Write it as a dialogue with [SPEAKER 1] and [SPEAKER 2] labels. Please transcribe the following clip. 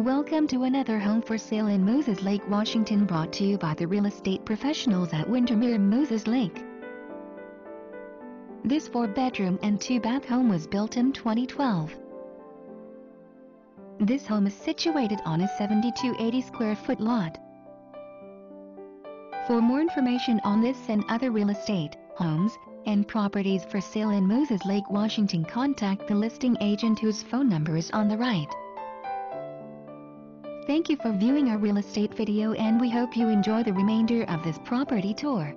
[SPEAKER 1] Welcome to another home for sale in Moses Lake, Washington brought to you by the real estate professionals at Windermere Moses Lake. This 4-bedroom and 2-bath home was built in 2012. This home is situated on a 7280 square foot lot. For more information on this and other real estate, homes, and properties for sale in Moses Lake, Washington contact the listing agent whose phone number is on the right. Thank you for viewing our real estate video and we hope you enjoy the remainder of this property tour.